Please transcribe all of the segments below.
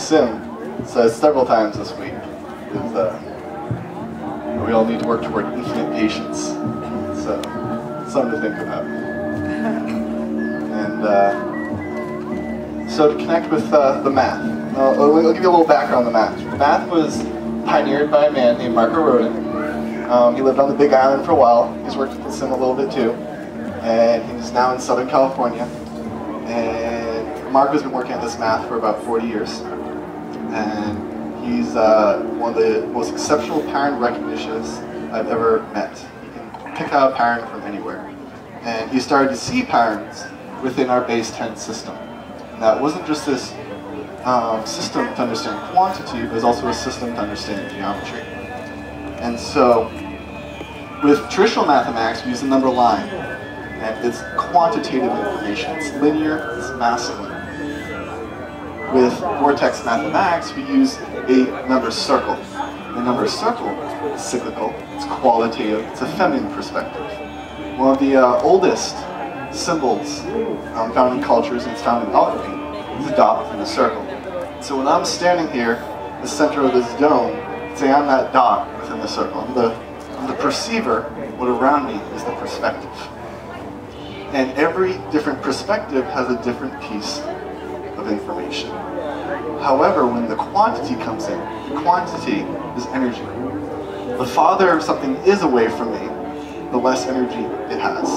sim says several times this week is uh, we all need to work toward infinite patience. So, something to think about. And uh, so to connect with uh, the math, I'll, I'll, give you a little background on the math. Math was pioneered by a man named Marko Rodin. Um, he lived on the Big Island for a while. He's worked with Nassim a little bit too. And he's now in Southern California. And Marko's been working at this math for about 40 years. And he's uh, one of the most exceptional parent recognitions I've ever met. He can pick out a parent from anywhere. And he started to see patterns within our base 10 system. Now, it wasn't just this um, system to understand quantity, but it was also a system to understand geometry. And so, with traditional mathematics, we use the number line, and it's quantitative information. It's linear, it's masculine. With Vortex mathematics, we use a number circle. The number circle is cyclical, it's qualitative, it's a feminine perspective. One of the uh, oldest symbols um, found in cultures and it's found in alchemy is a dot within a circle. So when I'm standing here, the center of this dome, say I'm that dot within the circle. I'm the, I'm the perceiver, what around me is the perspective. And every different perspective has a different piece information. However, when the quantity comes in, the quantity is energy. The farther something is away from me, the less energy it has.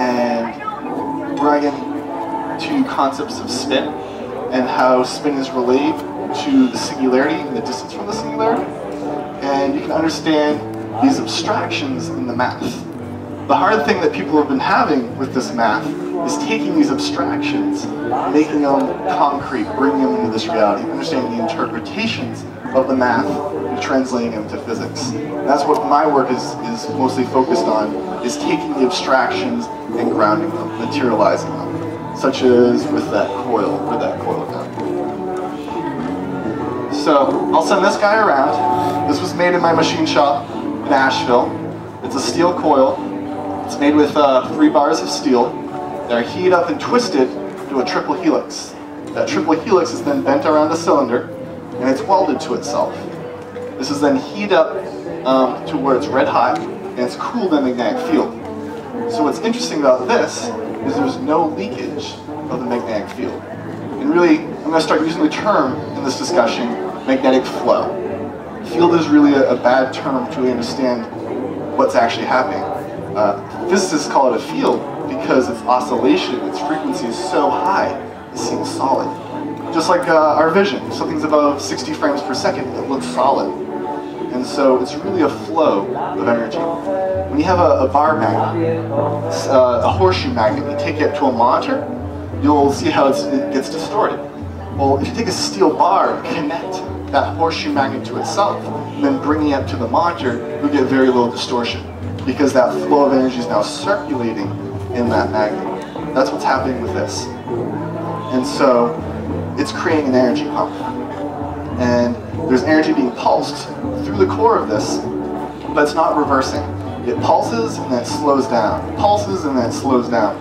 And we're getting to concepts of spin and how spin is related to the singularity and the distance from the singularity. And you can understand these abstractions in the math. The hard thing that people have been having with this math is taking these abstractions, making them concrete, bringing them into this reality, understanding the interpretations of the math and translating them to physics. And that's what my work is, is mostly focused on, is taking the abstractions and grounding them, materializing them, such as with that coil, with that coil gun. So I'll send this guy around. This was made in my machine shop in Asheville. It's a steel coil. It's made with uh, three bars of steel. They're heated up and twisted to a triple helix. That triple helix is then bent around a cylinder and it's welded to itself. This is then heated up um, to where it's red hot and it's cooled in the magnetic field. So what's interesting about this is there's no leakage of the magnetic field. And really, I'm going to start using the term in this discussion, magnetic flow. Field is really a, a bad term to really understand what's actually happening. Uh, physicists call it a field because its oscillation, its frequency is so high, it seems solid. Just like uh, our vision, if something's above 60 frames per second, it looks solid. And so it's really a flow of energy. When you have a, a bar magnet, uh, a horseshoe magnet, you take it to a monitor, you'll see how it gets distorted. Well, if you take a steel bar and connect that horseshoe magnet to itself, and then bring it up to the monitor, you'll get very little distortion because that flow of energy is now circulating in that magnet. That's what's happening with this. And so it's creating an energy pump. And there's energy being pulsed through the core of this, but it's not reversing. It pulses and then slows down. It pulses and then slows down.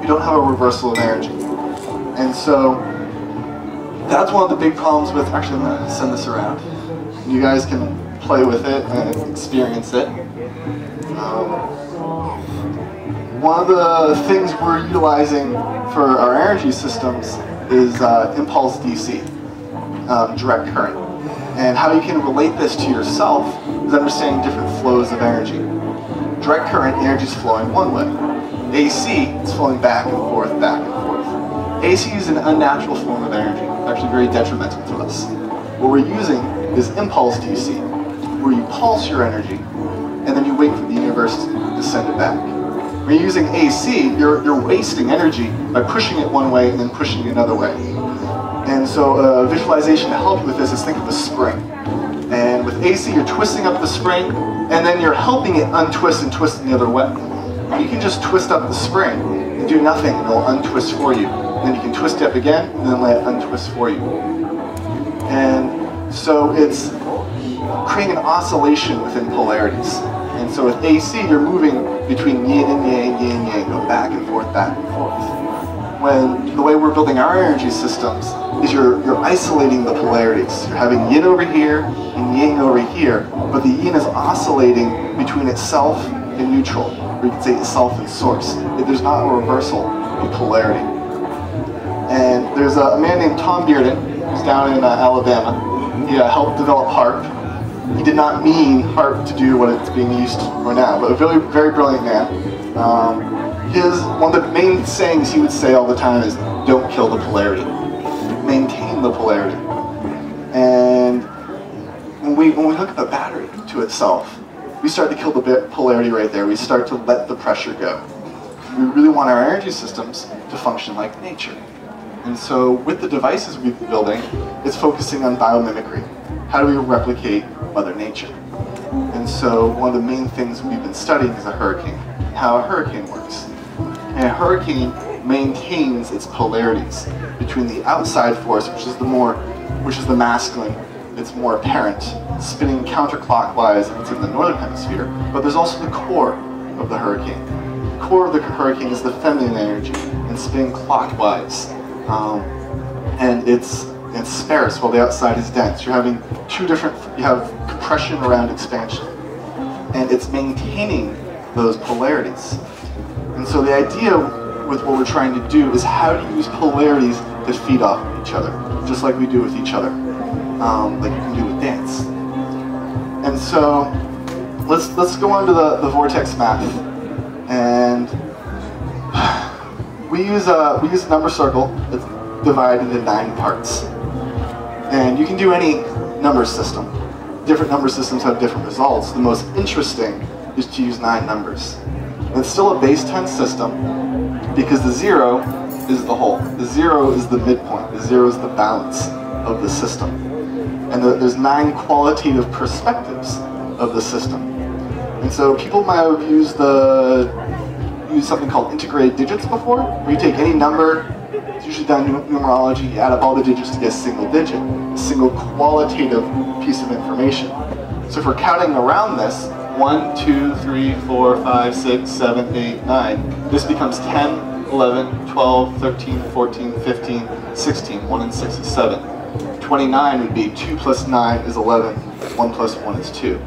You don't have a reversal of energy. And so that's one of the big problems with, actually I'm gonna send this around. You guys can play with it and experience it. One of the things we're utilizing for our energy systems is uh, impulse DC, um, direct current. And how you can relate this to yourself is understanding different flows of energy. Direct current, energy is flowing one way. AC is flowing back and forth, back and forth. AC is an unnatural form of energy, actually very detrimental to us. What we're using is impulse DC, where you pulse your energy, and then you wait for the universe to send it back. When you're using AC, you're, you're wasting energy by pushing it one way and then pushing it another way. And so a visualization to help you with this is think of a spring. And with AC, you're twisting up the spring, and then you're helping it untwist and twist the other way. You can just twist up the spring and do nothing, and it'll untwist for you. And then you can twist it up again, and then let it untwist for you. And so it's creating an oscillation within polarities. And so with AC, you're moving between yin and yang, yin and yang, go back and forth, back and forth. when the way we're building our energy systems is you're, you're isolating the polarities. You're having yin over here and yang over here, but the yin is oscillating between itself and neutral, or you could say itself and source. There's not a reversal of polarity. And there's a man named Tom Bearden, who's down in uh, Alabama. He uh, helped develop HAARP. He did not mean HAARP to do what it's being used for now, but a very, very brilliant man. Um, his one of the main sayings he would say all the time is, "Don't kill the polarity, maintain the polarity." And when we when we hook up a battery to itself, we start to kill the polarity right there. We start to let the pressure go. We really want our energy systems to function like nature. And so with the devices we've been building, it's focusing on biomimicry. How do we replicate Mother Nature? And so one of the main things we've been studying is a hurricane, how a hurricane works. And a hurricane maintains its polarities between the outside force, which is the more, which is the masculine, it's more apparent, spinning counterclockwise if it's in the northern hemisphere, but there's also the core of the hurricane. The core of the hurricane is the feminine energy and spinning clockwise. Um, and it's it's sparse while the outside is dense. You're having two different, you have compression around expansion. And it's maintaining those polarities. And so the idea with what we're trying to do is how to use polarities to feed off of each other, just like we do with each other, um, like you can do with dance. And so let's let's go on to the, the vortex math. And we use a we use number circle that's divided into nine parts. And you can do any number system. Different number systems have different results. The most interesting is to use nine numbers. It's still a base 10 system because the zero is the whole. The zero is the midpoint. The zero is the balance of the system. And the, there's nine qualitative perspectives of the system. And so people might have used the used something called integrated digits before, where you take any number, it's usually done numerology, you add up all the digits to get a single digit, a single qualitative piece of information. So if we're counting around this, 1, 2, 3, 4, 5, 6, 7, 8, 9. This becomes 10, 11, 12, 13, 14, 15, 16. 1 and 6 is 7. 29 would be 2 plus 9 is 11. 1 plus 1 is 2.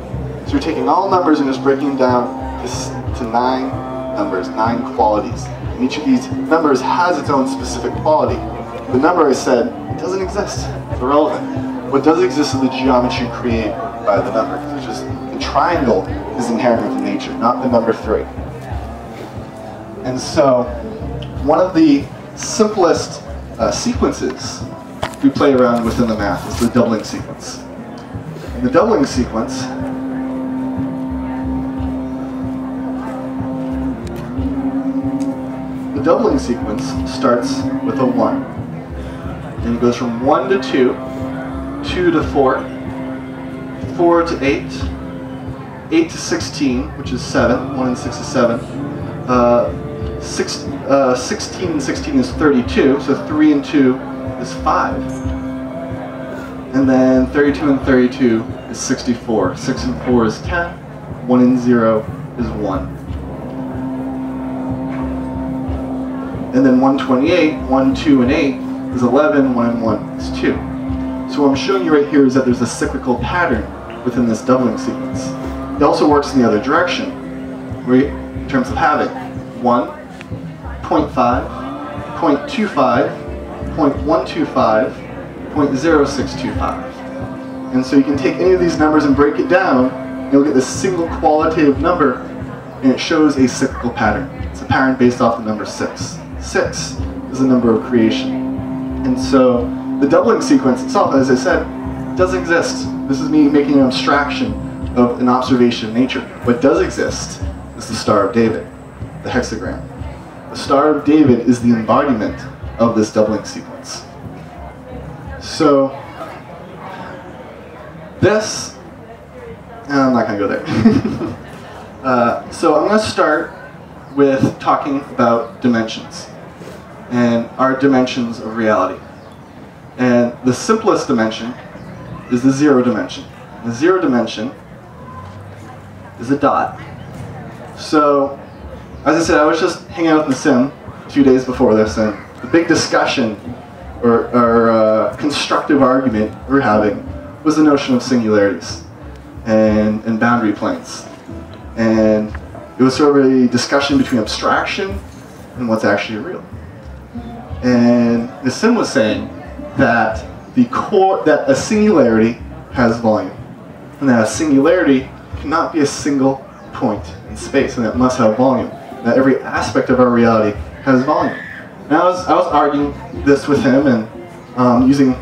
So you're taking all numbers and just breaking them down to, to 9 numbers, 9 qualities. Each of these numbers has its own specific quality. The number I said it doesn't exist. It's irrelevant. What does exist is the geometry created by the number. It's just the triangle is inherent with nature, not the number three. And so, one of the simplest uh, sequences we play around with in the math is the doubling sequence. In the doubling sequence, doubling sequence starts with a 1. And it goes from 1 to 2, 2 to 4, 4 to 8, 8 to 16, which is 7, 1 and 6 is 7. Uh, six, uh, 16 and 16 is 32, so 3 and 2 is 5. And then 32 and 32 is 64. 6 and 4 is 10. 1 and 0 is 1. And then 128, 1, 2, and 8 is 11, 1 and 1 is 2. So what I'm showing you right here is that there's a cyclical pattern within this doubling sequence. It also works in the other direction, right, in terms of having 1, 0.5, 0.25, 0.125, 0.0625. And so you can take any of these numbers and break it down, and you'll get this single qualitative number, and it shows a cyclical pattern. It's a pattern based off the number 6. 6 is the number of creation. And so the doubling sequence itself, as I said, doesn't exist. This is me making an abstraction of an observation of nature. What does exist is the Star of David, the hexagram. The Star of David is the embodiment of this doubling sequence. So, this, I'm not going to go there. uh, so I'm going to start with talking about dimensions and our dimensions of reality. And the simplest dimension is the zero dimension. The zero dimension is a dot. So, as I said, I was just hanging out in Nassim a few days before this, and the big discussion or, or uh, constructive argument we're having was the notion of singularities and, and boundary planes. And it was sort of a discussion between abstraction and what's actually real. And Nassim was saying that the core that a singularity has volume, and that a singularity cannot be a single point in space, and it must have volume. That every aspect of our reality has volume. And I was I was arguing this with him and um, using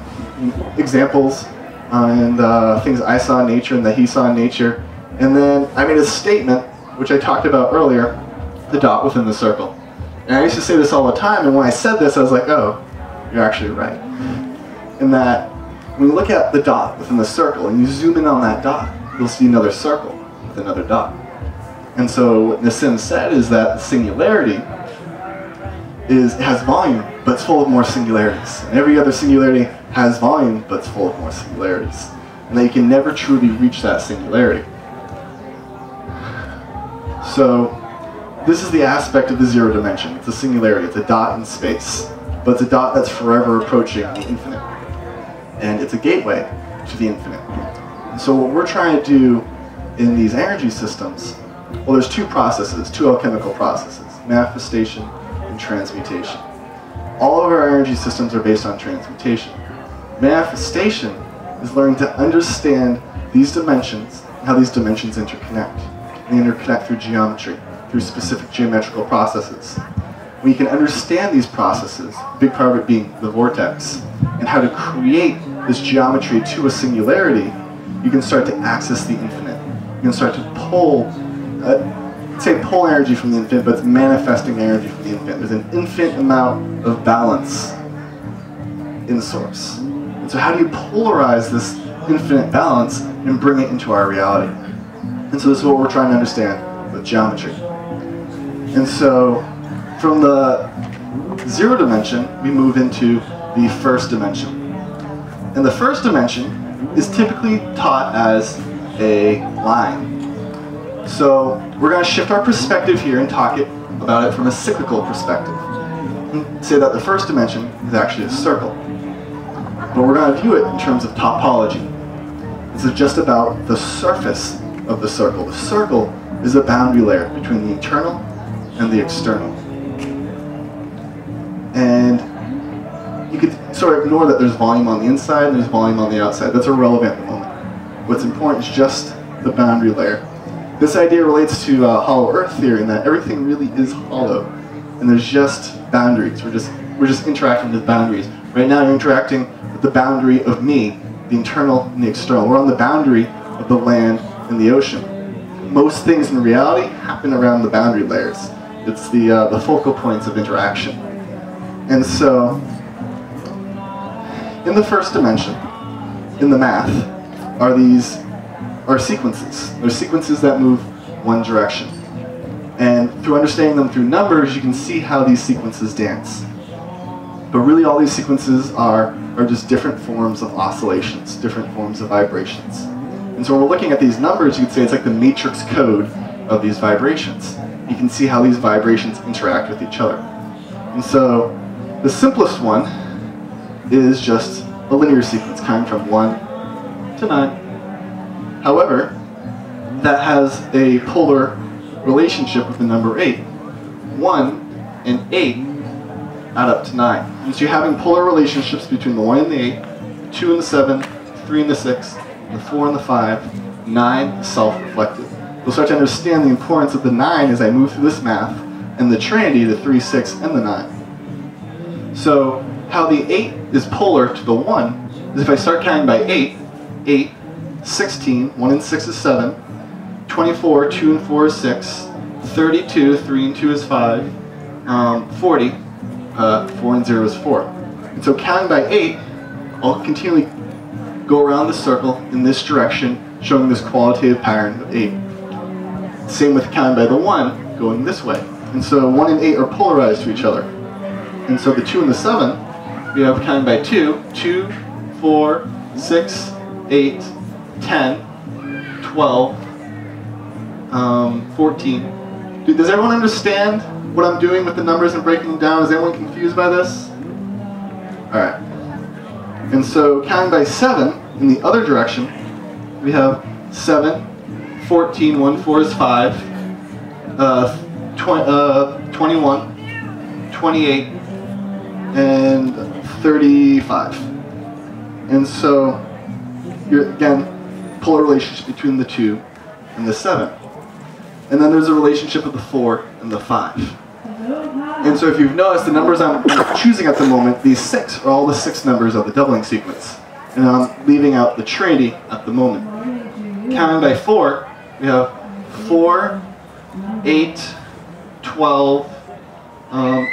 examples and uh, things I saw in nature and that he saw in nature, and then I made a statement which I talked about earlier, the dot within the circle. And I used to say this all the time, and when I said this, I was like, oh, you're actually right. In that, when you look at the dot within the circle, and you zoom in on that dot, you'll see another circle with another dot. And so what Nassim said is that singularity is has volume, but it's full of more singularities. And every other singularity has volume, but it's full of more singularities. And that you can never truly reach that singularity. So this is the aspect of the zero dimension. It's a singularity. It's a dot in space. But it's a dot that's forever approaching the infinite. And it's a gateway to the infinite. And so what we're trying to do in these energy systems, well, there's two processes, two alchemical processes, manifestation and transmutation. All of our energy systems are based on transmutation. Manifestation is learning to understand these dimensions and how these dimensions interconnect. They interconnect through geometry through specific geometrical processes. When you can understand these processes, big part of it being the vortex, and how to create this geometry to a singularity, you can start to access the infinite. You can start to pull, uh, say pull energy from the infinite, but it's manifesting energy from the infinite. There's an infinite amount of balance in the source. And so how do you polarize this infinite balance and bring it into our reality? And so this is what we're trying to understand with geometry. And so from the zero dimension, we move into the first dimension. And the first dimension is typically taught as a line. So we're going to shift our perspective here and talk it, about it from a cyclical perspective. And say that the first dimension is actually a circle. But we're going to view it in terms of topology. This is just about the surface of the circle. The circle is a boundary layer between the internal and the external. And you could sort of ignore that there's volume on the inside and there's volume on the outside. That's irrelevant at the moment. What's important is just the boundary layer. This idea relates to uh, hollow earth theory in that everything really is hollow. And there's just boundaries. We're just, we're just interacting with boundaries. Right now you're interacting with the boundary of me, the internal and the external. We're on the boundary of the land and the ocean. Most things in reality happen around the boundary layers. It's the, uh, the focal points of interaction. And so, in the first dimension, in the math, are these are sequences. They're sequences that move one direction. And through understanding them through numbers, you can see how these sequences dance. But really all these sequences are, are just different forms of oscillations, different forms of vibrations. And so when we're looking at these numbers, you could say it's like the matrix code of these vibrations you can see how these vibrations interact with each other. And so the simplest one is just a linear sequence coming from 1 to 9. However, that has a polar relationship with the number 8. 1 and 8 add up to 9. And so you're having polar relationships between the 1 and the 8, 2 and the 7, 3 and the 6, the 4 and the 5, 9 self-reflected you'll start to understand the importance of the 9 as I move through this math, and the trinity, the 3, 6, and the 9. So how the 8 is polar to the 1 is if I start counting by 8, 8, 16, 1 and 6 is 7, 24, 2 and 4 is 6, 32, 3 and 2 is 5, um, 40, uh, 4 and 0 is 4. And so counting by 8, I'll continually go around the circle in this direction, showing this qualitative pattern of 8. Same with counting by the 1 going this way. And so 1 and 8 are polarized to each other. And so the 2 and the 7, we have counting by 2, 2, 4, 6, 8, 10, 12, um, 14. Does everyone understand what I'm doing with the numbers and breaking them down? Is anyone confused by this? Alright. And so counting by 7 in the other direction, we have 7, 14, 1, 4 is 5, uh, tw uh, 21, 28, and 35. And so, you're, again, polar relationship between the 2 and the 7. And then there's a relationship of the 4 and the 5. And so if you've noticed, the numbers I'm choosing at the moment, these six are all the six numbers of the doubling sequence. And I'm leaving out the trinity at the moment. Counting by four, we have four, eight, 12, um,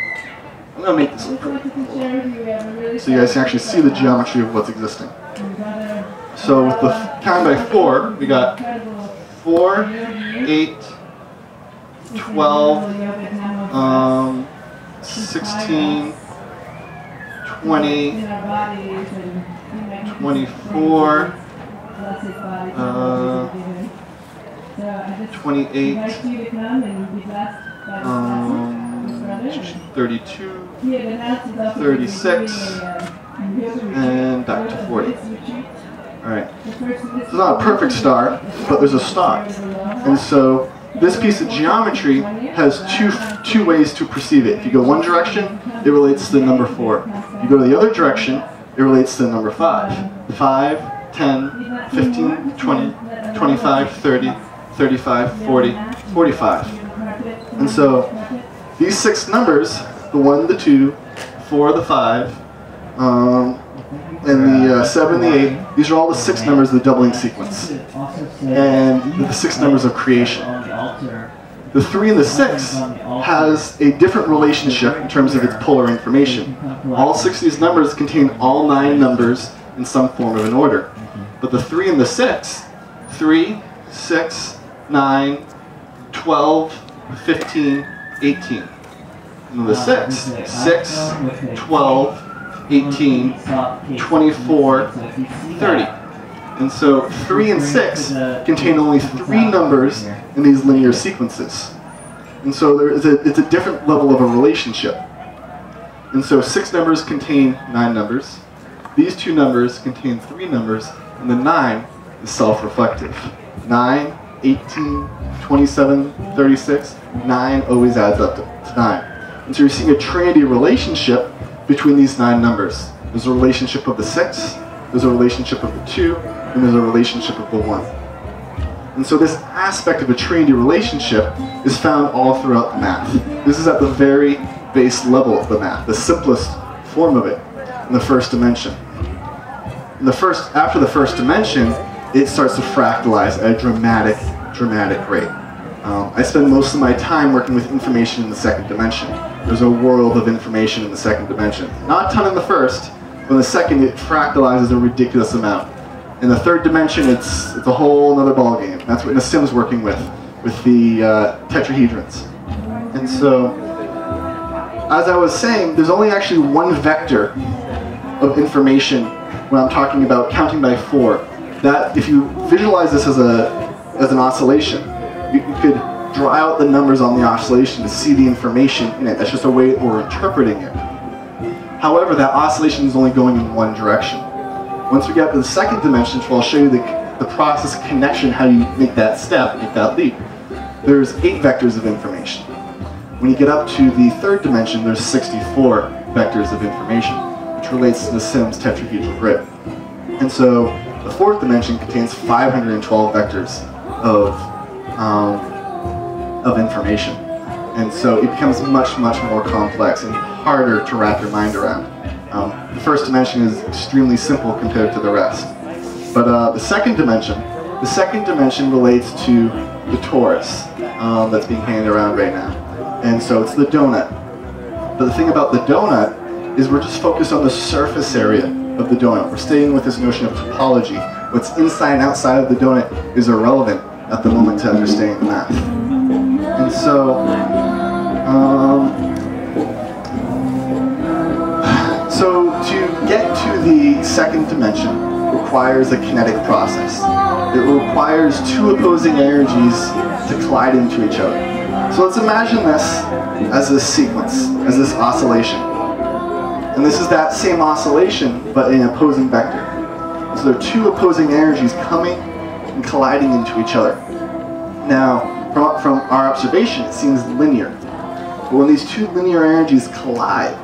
I'm going to make this look so you guys can actually see the geometry of what's existing. So with the counting by four, we got four, eight, 12, um, 16, 20, 24, uh, 28, um, 32, 36, and back to 40. Alright. It's not a perfect star, but there's a star. And so this piece of geometry has two, two ways to perceive it. If you go one direction, it relates to the number 4. If you go to the other direction, it relates to the number 5. 5, 10, 15, 20, 25, 30, 35, 40, 45. And so these six numbers, the 1, the 2, 4, the 5, um, and the uh, 7, the 8, these are all the six numbers of the doubling sequence. And the six numbers of creation. The 3 and the 6 has a different relationship in terms of its polar information. All six of these numbers contain all nine numbers in some form of an order. But the 3 and the 6, 3, 6, 9, 12, 15, 18. And the 6, 6, 12, 18, 24, 30. And so 3 and 6 contain only three numbers in these linear sequences. And so there is a, it's a different level of a relationship. And so six numbers contain nine numbers. These two numbers contain three numbers, and the nine is self-reflective. 9, 18, 27, 36, 9 always adds up to, to 9. And so you're seeing a trinity relationship between these nine numbers. There's a relationship of the 6, there's a relationship of the 2, and there's a relationship of the 1. And so this aspect of a trinity relationship is found all throughout the math. This is at the very base level of the math, the simplest form of it, in the first dimension. In the first, after the first dimension, it starts to fractalize at a dramatic, dramatic rate. Um, I spend most of my time working with information in the second dimension. There's a world of information in the second dimension. Not a ton in the first, but in the second it fractalizes a ridiculous amount. In the third dimension, it's, it's a whole other ballgame. That's what Nassim's working with, with the uh, tetrahedrons. And so, as I was saying, there's only actually one vector of information when I'm talking about counting by four. That, if you visualize this as, a, as an oscillation, you, you could draw out the numbers on the oscillation to see the information in it. That's just a way we're interpreting it. However, that oscillation is only going in one direction. Once we get to the second dimension, so I'll show you the, the process connection, how you make that step, make that leap. There's eight vectors of information. When you get up to the third dimension, there's 64 vectors of information, which relates to Nassim's tetrahedral grid. And so the fourth dimension contains 512 vectors of, um, of information. And so it becomes much, much more complex and harder to wrap your mind around. Um, the first dimension is extremely simple compared to the rest. But uh, the second dimension, the second dimension relates to the torus um, that's being handed around right now. And so it's the donut. But the thing about the donut is we're just focused on the surface area of the donut. We're staying with this notion of topology. What's inside and outside of the donut is irrelevant at the moment to understanding the math. And so, um, so to get to the second dimension requires a kinetic process. It requires two opposing energies to collide into each other. So let's imagine this as a sequence, as this oscillation. And this is that same oscillation, but in opposing vector. So there are two opposing energies coming and colliding into each other. Now, from, from our observation, it seems linear. But when these two linear energies collide,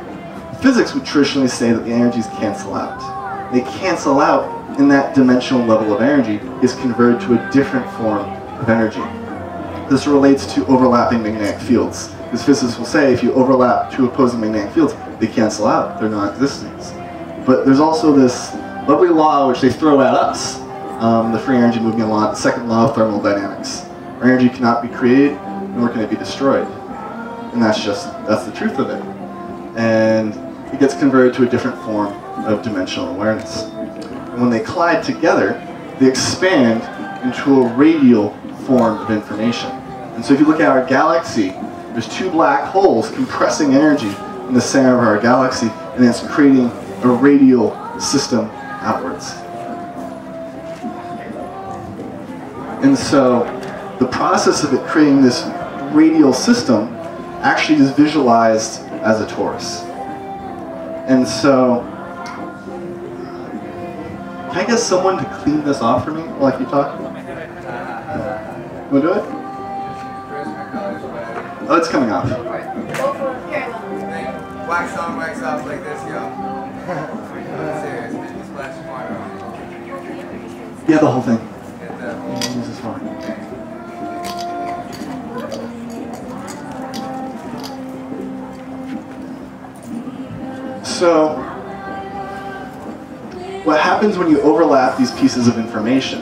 physics would traditionally say that the energies cancel out. They cancel out and that dimensional level of energy is converted to a different form of energy. This relates to overlapping magnetic fields. As physicists will say, if you overlap two opposing magnetic fields, they cancel out, they're non-existent. But there's also this lovely law which they throw at us, um, the free energy movement law, the second law of thermodynamics. Our energy cannot be created, nor can it be destroyed. And that's just, that's the truth of it. And it gets converted to a different form of dimensional awareness. And when they collide together, they expand into a radial form of information. And so if you look at our galaxy, there's two black holes compressing energy in the center of our galaxy, and it's creating a radial system outwards. And so the process of it creating this radial system actually is visualized as a torus. And so, can I get someone to clean this off for me while I keep talking? Want to do it? Oh, it's coming off. Wax on, wax off like this, yo. serious, man. You splash water. Yeah, the whole thing. Get that. Use this one. So, what happens when you overlap these pieces of information?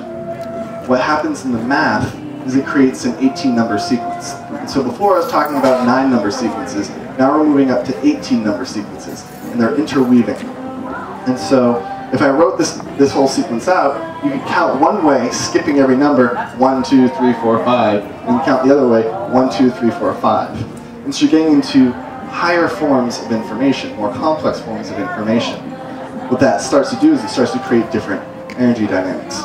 What happens in the math is it creates an 18 number sequence. And so before I was talking about nine number sequences, now we're moving up to 18 number sequences, and they're interweaving. And so if I wrote this, this whole sequence out, you could count one way, skipping every number, one, two, three, four, five, and count the other way, one, two, three, four, five. And so you're getting into higher forms of information, more complex forms of information. What that starts to do is it starts to create different energy dynamics.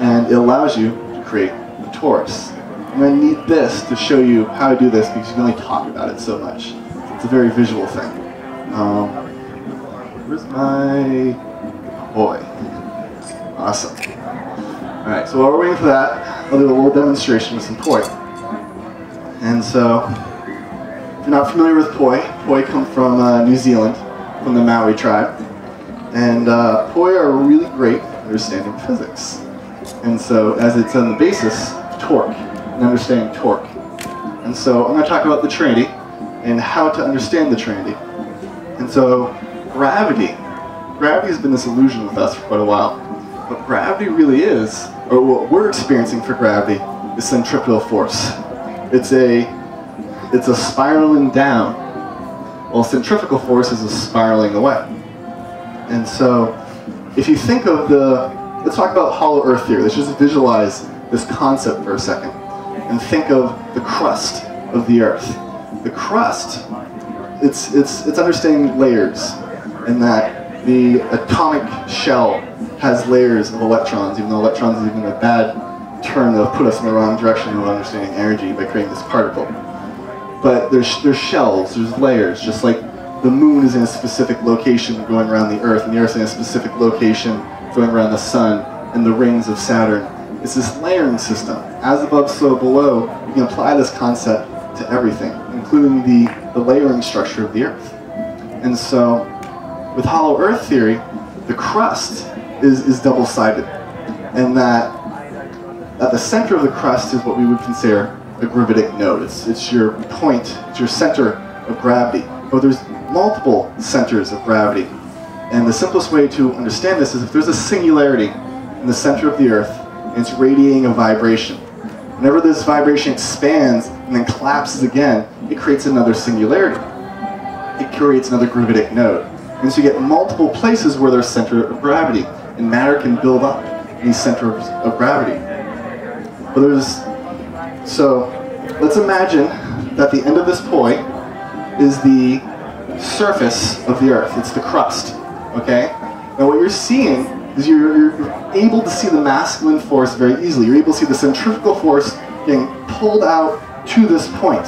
And it allows you to create the torus. Going to need this to show you how to do this because you can only talk about it so much. It's a very visual thing. Um, where's my boy? Awesome. All right, so while we're waiting for that, I'll do a little demonstration with some poi. And so, if you're not familiar with poi, poi come from uh, New Zealand, from the Maori tribe. And uh, poi are really great at understanding physics. And so, as it's on the basis, of torque, and understanding torque. And so, I'm going to talk about the Trinity and how to understand the Trinity. And so, gravity. Gravity has been this illusion with us for quite a while. What gravity really is, or what we're experiencing for gravity, is centripetal force. It's a, it's a spiraling down, while centrifugal force is a spiraling away. And so, if you think of the, let's talk about hollow earth theory. Let's just visualize this concept for a second. And think of the crust of the earth. The crust, it's, it's, it's understanding layers, in that the atomic shell has layers of electrons, even though electrons is even a bad term that'll put us in the wrong direction of understanding energy by creating this particle. But there's, there's shells, there's layers, just like the moon is in a specific location going around the Earth, and the Earth's in a specific location going around the sun, and the rings of Saturn. It's this layering system. As above, so below, you can apply this concept to everything, including the, the layering structure of the Earth. And so, with hollow Earth theory, the crust is, is double-sided, and that at the center of the crust is what we would consider a gravitic node. It's, it's your point, it's your center of gravity. But there's multiple centers of gravity. And the simplest way to understand this is if there's a singularity in the center of the Earth, it's radiating a vibration. Whenever this vibration expands and then collapses again, it creates another singularity. It creates another gravitic node. And so you get multiple places where there's center of gravity, and matter can build up these centers of gravity. But there's so let's imagine that the end of this poi is the surface of the Earth. It's the crust. Okay? Now what you're seeing is you're, you're able to see the masculine force very easily. You're able to see the centrifugal force getting pulled out to this point.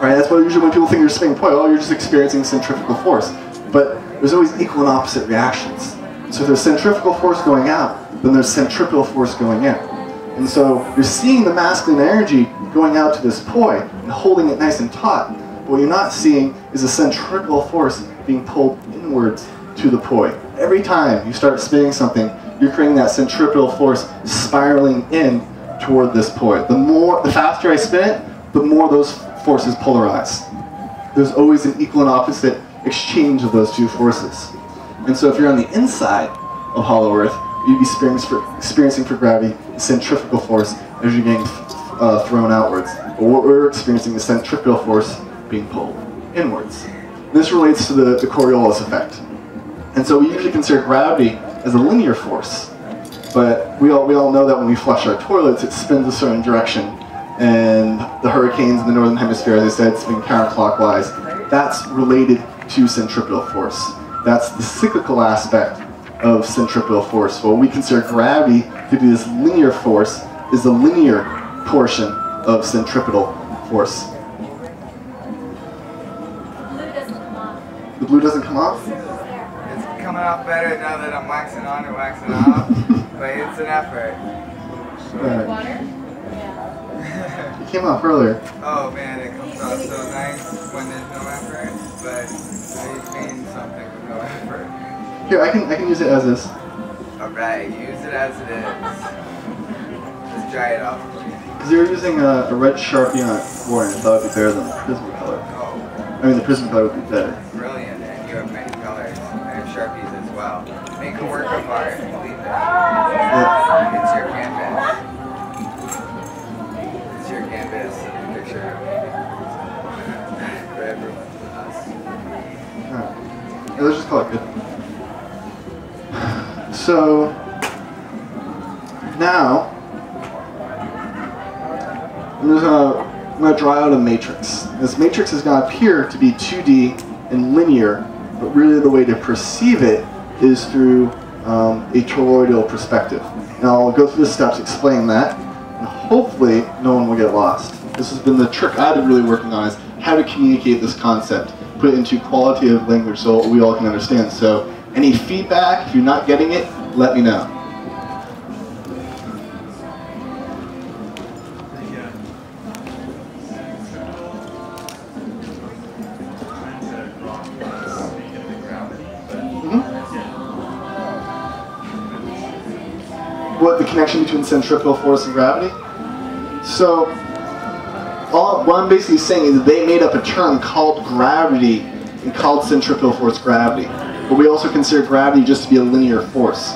Right? That's why usually when people think you're spinning poi, oh, you're just experiencing centrifugal force. but there's always equal and opposite reactions. So if there's centrifugal force going out, then there's centripetal force going in. And so you're seeing the masculine energy going out to this poi and holding it nice and taut. But what you're not seeing is a centripetal force being pulled inwards to the poi. Every time you start spinning something, you're creating that centripetal force spiraling in toward this poi. The more, the faster I spin it, the more those forces polarize. There's always an equal and opposite exchange of those two forces. And so if you're on the inside of Hollow Earth, you'd be experiencing for, gravity centrifugal force as you're getting uh, thrown outwards. But what we're experiencing is centripetal force being pulled inwards. This relates to the, the Coriolis effect. And so we usually consider gravity as a linear force. But we all, we all know that when we flush our toilets, it spins a certain direction. And the hurricanes in the northern hemisphere, as I said, spin counterclockwise. That's related to centripetal force. That's the cyclical aspect of centripetal force. What we consider gravity to be this linear force is the linear portion of centripetal force. The blue doesn't come off? It's coming off better now that I'm waxing on or waxing off, but it's an effort. Right. Water? It came off earlier. Oh man, it comes out so nice when there's no effort, but it means something with no effort. Here, I can I can use it as is. Alright, use it as it is. Just dry it off. Because you were using a, a red sharpie on it before, and I thought it would be better than the prism color. Oh, I mean, the prism color would be better. Work of art, leave that. It's your canvas. It's your canvas, a picture for everyone, us. Alright. Yeah, let's just call it good. So now I'm just gonna, I'm gonna draw out a matrix. This matrix is gonna appear to be 2D and linear, but really the way to perceive it is through um, a toroidal perspective. And I'll go through the steps, explain that, and hopefully no one will get lost. This has been the trick I've been really working on is how to communicate this concept, put it into qualitative language so we all can understand. So any feedback, if you're not getting it, let me know. Centripetal force and gravity? So, all, what I'm basically saying is they made up a term called gravity and called centripetal force gravity. But we also consider gravity just to be a linear force.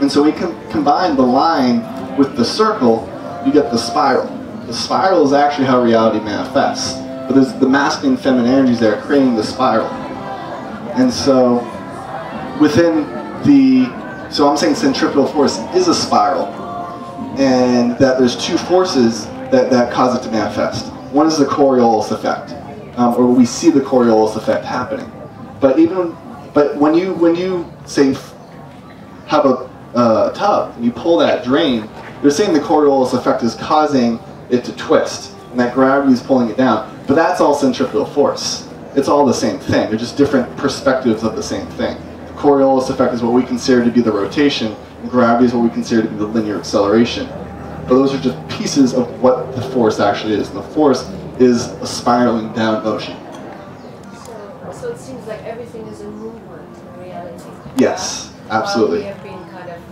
And so we can combine the line with the circle, you get the spiral. The spiral is actually how reality manifests. But there's the masculine and feminine energies that are creating the spiral. And so within the, so I'm saying centripetal force is a spiral. And that there's two forces that, that cause it to manifest. One is the Coriolis effect, um, or we see the Coriolis effect happening. But even, but when you when you say have a, uh, a tub and you pull that drain, you're saying the Coriolis effect is causing it to twist, and that gravity is pulling it down. But that's all centripetal force. It's all the same thing. They're just different perspectives of the same thing. The Coriolis effect is what we consider to be the rotation, and gravity is what we consider to be the linear acceleration. But those are just pieces of what the force actually is. And the force is a spiraling down motion. So, so it seems like everything is a movement in reality. Yes, absolutely. While we have been kind of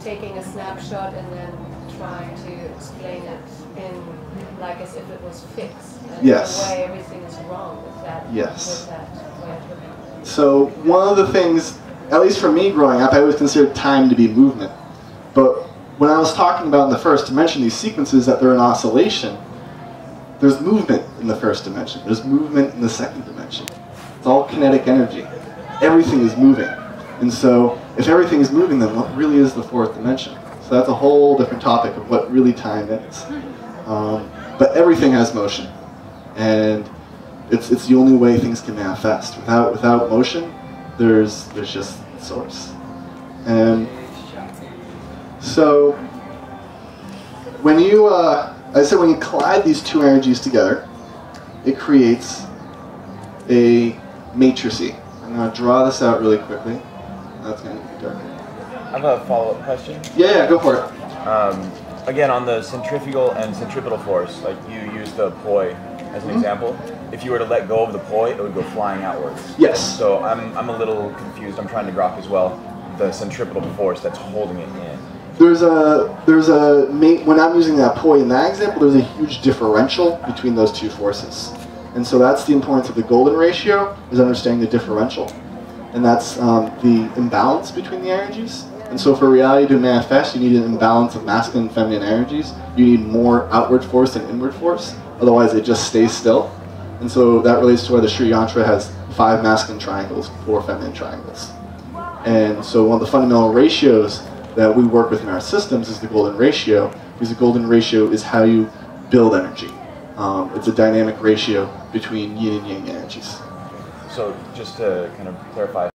taking a snapshot and then trying to explain it in like as if it was fixed. And Yes. In a way, everything is wrong with that. Yes. With that way of looking at it. So one of the things, at least for me growing up, I always considered time to be movement. But when I was talking about in the first dimension these sequences that they're in oscillation, there's movement in the first dimension. There's movement in the second dimension. It's all kinetic energy. Everything is moving. And so if everything is moving, then what really is the fourth dimension? So that's a whole different topic of what really time is. Um, but everything has motion. And it's, it's the only way things can manifest. Without, without motion, there's, there's just source. And so when you, uh, I said when you collide these two energies together, it creates a matrice. And I'm gonna draw this out really quickly. That's gonna be dark. I have a follow-up question. Yeah, yeah, go for it. Um, again, on the centrifugal and centripetal force, like you use the poi as an example. If you were to let go of the poi, it would go flying outwards. Yes. So I'm, I'm a little confused. I'm trying to grok as well the centripetal force that's holding it in. There's a there's a when I'm using that poi in that example, there's a huge differential between those two forces, and so that's the importance of the golden ratio is understanding the differential, and that's um, the imbalance between the energies. And so for reality to manifest, you need an imbalance of masculine and feminine energies. You need more outward force than inward force. Otherwise, it just stays still. And so that relates to why the Sri Yantra has five masculine triangles, four feminine triangles. And so one of the fundamental ratios that we work with in our systems is the golden ratio, because the golden ratio is how you build energy. Um, it's a dynamic ratio between yin and yang energies. So just to kind of clarify,